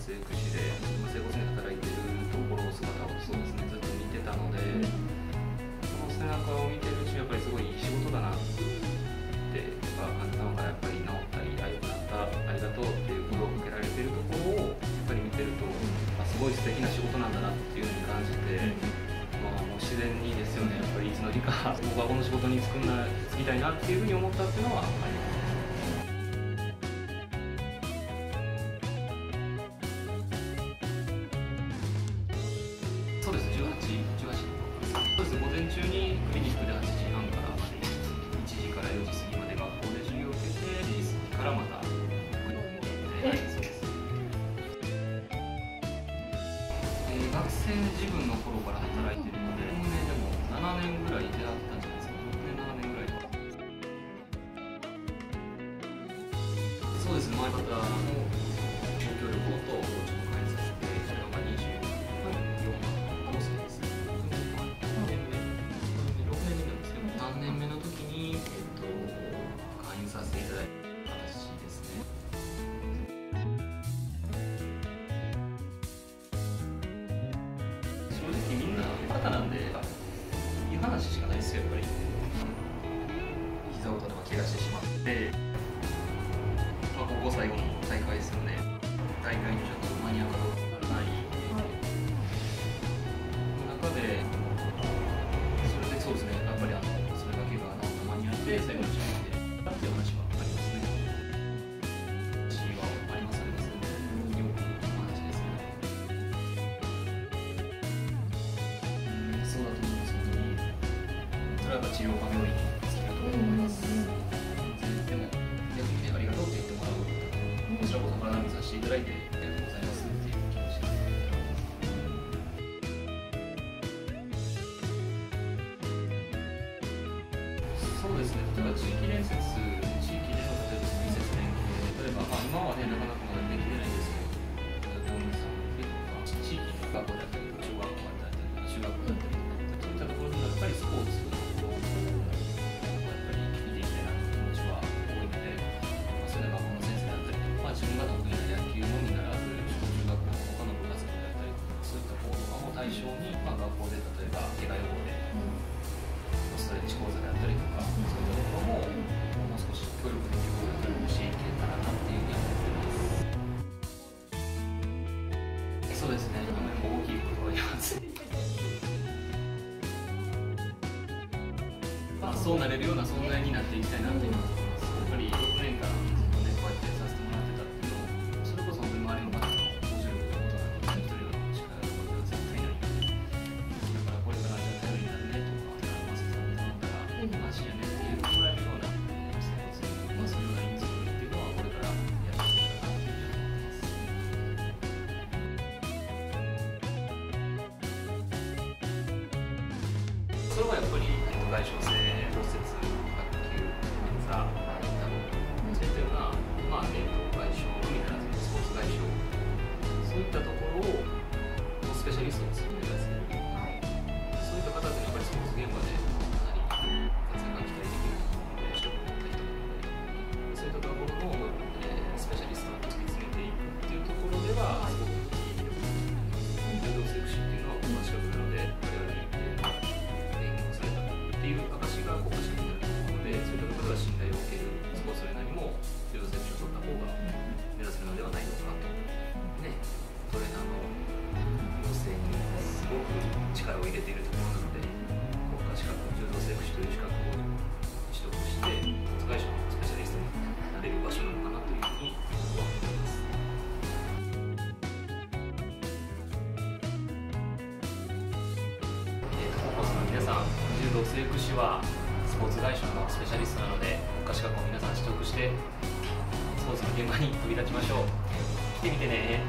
整福祉で整骨院で働いてるところ姿をそうですねずっと見てたので、その背中を見てるうちにやっぱりすごいいい仕事だなってやっぱ患者様からやっぱり治ったりあ良くなったありがとうっていうことをかけられてるところをやっぱり見てると、あ、すごい素敵な仕事なんだなっていうふうに感じて。まあ、もう自然にですよね、やっぱりいつの日か僕はこの仕事に就くんな就きたいなっていうふうに思ったっていうのはあります。中にクリックで8時半からまで1時から4時過ぎまで学校で授業を受けて、4時過ぎからまたはい、そうです。えー学生自分の頃から働いてるので、おおむねでも7年ぐらい出会ったんじゃないですか、6年、7年ぐらいは。そうですね、前方のご協力となバカなんで、いい話しかないですよ、やっぱり。膝を例えば怪我してしまって、まあ、高校最後の大会ですよね。大会にちょっと間に合うかどうかそれはやっぱ治療科病院に尽きると思います。でも、逆にね、ありがとうって言ってもらう。こちらこそ体見させていただいて、ありがとうございますっていう気持ちで。そうですね、例えば地域連接、地域での例えば密接連携、例えば、まあ、今はね、なかなかまだできてない対象に、まあ、学校で例えば怪我予防で、ストレッチ講座であったりとか、そういったところももう少し協力できる方法を教えていけたらなっていうふうに思ってます。そうですね、画面も大きいことは言います。まあ、そうなれるような存在になっていきたいなと思います。やっぱり6年間それはやっぱり外傷性骨折、さん、柔道整復師はスポーツ会社のスペシャリストなので、国家資格を皆さん取得して、スポーツの現場に飛び立ちましょう。来てみてね